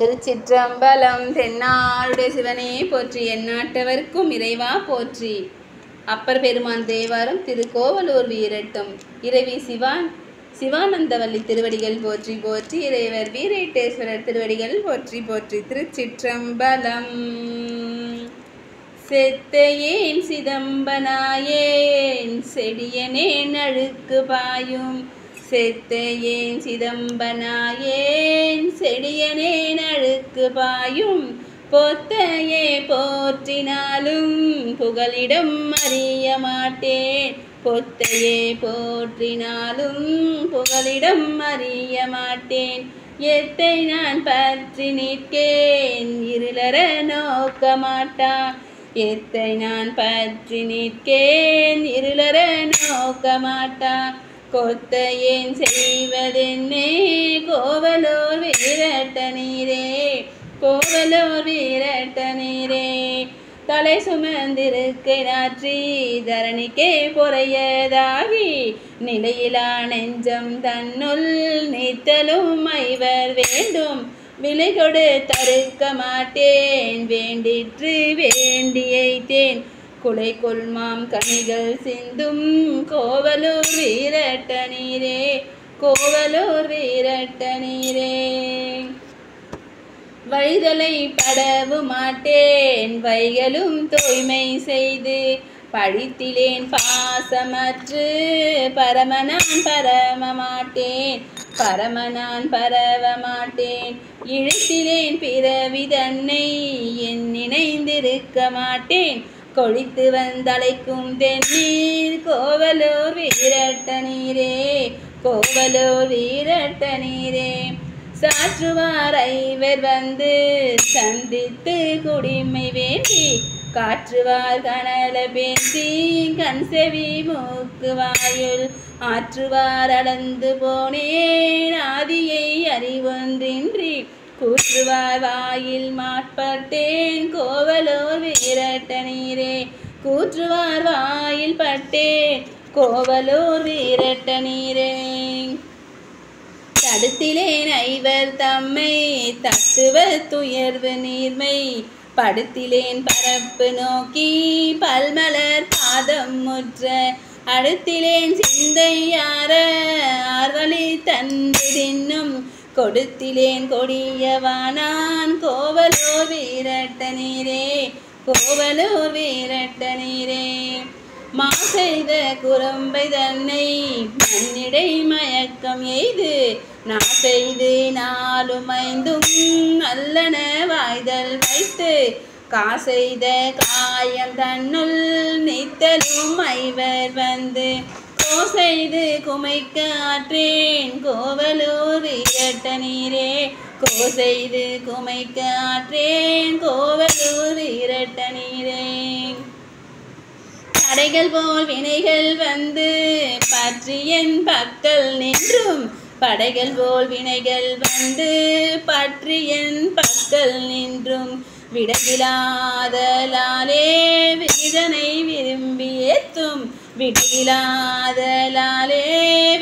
திருச்சிற்றம்பலம் தென்னாருடைய சிவனே போற்றி எந்நாட்டவர்க்கும் இறைவா போற்றி. அப்பர் பெருமான் தேவாரம் திருக்கோவலூர் வீரட்டும். இறைவி சிவான் சிவானந்தவல்லி திருவடிகள் போற்றி போற்றி. இறைவர் வீரேட்டேஸ்வரர் திருவடிகள் போற்றி போற்றி. திருச்சிற்றம்பலம் செத்தையேன் சிதம்பனாயேன் செடியனேன் அழுக்கு பாயும். செத்தையேன் சிதம்பனாயேன் செடியனேன் அழுக்கு பாயும். பொத்தையே போற்றினாலும் புகலிடம் அறிய மாட்டேன். பொத்தையே போற்றினாலும் புகலிடம் அறிய மாட்டேன். எத்தை நான் பற்றி நிற்கேன் இருளர நோக்க மாட்டான் எத்தை நான் பற்றி நிற்கேன் இருளர நோக்க மாட்டான் கொத்தையேன் செய்வதென்னே? கோவலோர் வீரட்ட நீரே. கோவலோர் வீரட்ட நீரே. தலை சுமந்திருக்கை நாற்றி தரணிக்கே பொறையதாகி நிலையிலா நெஞ்சம் தன்னுள் நீத்தலும் ஐவர் வேண்டும். விலை கொடு தருக்க மாட்டேன் வேண்டிற்று வேண்டியைத்தேன். குலை கொள்மாம் கனிகள் சிந்தும் கோவலூர் வீரட்ட நீரே கோவலூர் வீரட்ட நீரே. வைதலை படவு மாட்டேன் வைகளும் தூய்மை செய்து படித்திலேன் பாசமற்று பரமனான் பரம மாட்டேன் பரமனான் பரவ மாட்டேன். இழுத்திலேன் பிறவி தன்னை என் நினைந்திருக்க மாட்டேன் கொழித்து வந்தழைக்கும் தென்னீர் கோவலூர் வீரட்ட நீரே கோவலூர் வீரட்ட நீரே சாற்றுவார் ஐவர் வந்து சந்தித்து குடிமை வேண்டி காற்றுவார் கனல பேசி கண் செவி மூக்கு வாயுள் ஆற்றுவார் அளந்து போனேன். ஆதியை அறிவொன்றின்றி கூற்றுவார் வாயில் மாட்பட்டேன். கோவலோ வீரட்ட நீரே கூற்றுவார் வாயில் பட்டேன் கோவலூர் வீரட்ட நீரே. தடுத்திலேன் ஐவர் தம்மை தத்துவ துயர்வு நீர்மை படுத்திலேன் பரப்பு நோக்கி பல்மலர் பாதம் முற்ற அடுத்திலேன் சிந்தையார ஆர்வழி தந்து கொடுத்திலேன் கொடியவானான் கோவலூர் வீரட்ட நீரே. கோவலூர் வீரட்ட நீரே. மா செய்த குரம்பை தன்னை மண்ணிடை மயக்கம் எய்து நான் செய்து நாளும் ஐந்தும் நல்லன வாய்தல் வைத்து காசெய்த காயம் தன்னுள் நித்தலும் ஐவர் வந்து கோசெய்து குமைக்க ஆற்றேன் கோவலூர் இரட்ட நீரே கோசெய்து குமைக்க ஆற்றேன் கோவலூர் இரட்ட நீரே. தடைகள் போல் வினைகள் வந்து பற்றி என் பக்கல் நின்றும். படைகள் போல் வினைகள் வந்து பற்றி என் பக்கல் நின்றும். விடகிலாதலாலே விகிதனை விரும்பி ஏத்தும். விடகிலாதலாலே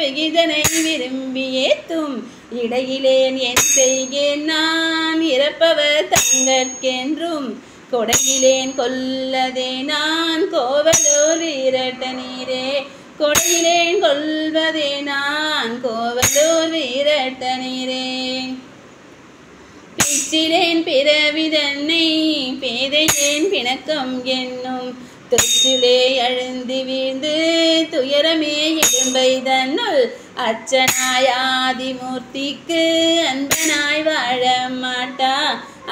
விகிதனை விரும்பி ஏத்தும். இடையிலேன் என் செய்கேன் நான் இறப்பவர் தங்கற்கென்றும் கொடையிலேன் கொல்லதே நான் கோவலூர் இரட்ட நீரே. கொடையிலேன் கொள்வதே நான் கோவலூர் இரட்ட நீரே. பிச்சிலேன் பிறவிதன்னை பேதையேன் பிணக்கம் என்னும் தொற்றிலே அழுந்து வீழ்ந்து துயரமே இடும்பை தன்னுள் அச்சனாய் ஆதிமூர்த்திக்கு அன்பனாய் வாழ மாட்டா.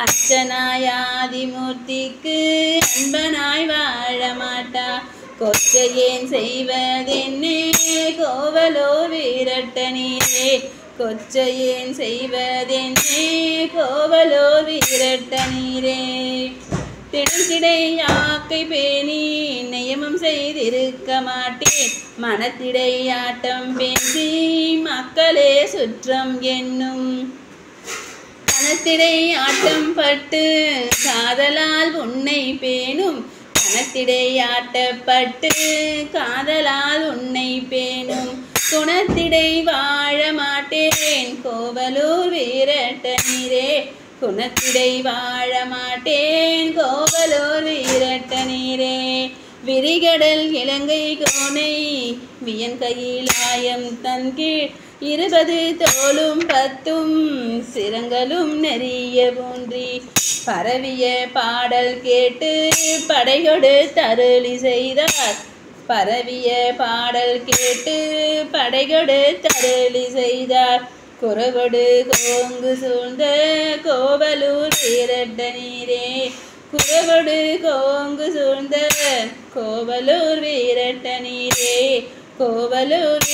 அச்சனாய் ஆதிமூர்த்திக்கு அன்பனாய் வாழ மாட்டா. கொச்சையேன் செய்வதென்னே? கோவலோ வீரட்டனியே கொச்சையேன் செய்வதென்னே? கோவலோ வீரட்டனீரே நீரே திடக்கிடை பேணி நியமம் செய்திருக்க மாட்டேன். மனத்திடை ஆட்டம் பேசி மக்களே சுற்றம் என்னும் மனத்திடை ஆட்டம் பட்டு காதலால் உன்னை பேணும். கனத்திடை ஆட்டப்பட்டு காதலால் உன்னை பேணும். குணத்திடை வாழ மாட்டேன். கோவலூர் வீரட்ட நீரே. குணத்திடை வாழ மாட்டேன் கோவலோர் வீரட்ட நீரே விரிகடல் இலங்கை கோனை வியன் கையிலாயம் தன் கீழ். இருபது தோளும் பத்தும் சிரங்களும் நெறிய ஊன்றி பரவிய பாடல் கேட்டு படைகொடு தருளி செய்தார். பரவிய பாடல் கேட்டு படைகொடு தருளி செய்தார். குறவொடு கோங்கு சூழ்ந்த கோவலூர் வீரட்ட நீரே. குறவொடு கோங்கு சூழ்ந்த கோவலூர் வீரட்ட நீரே. கோவலூர்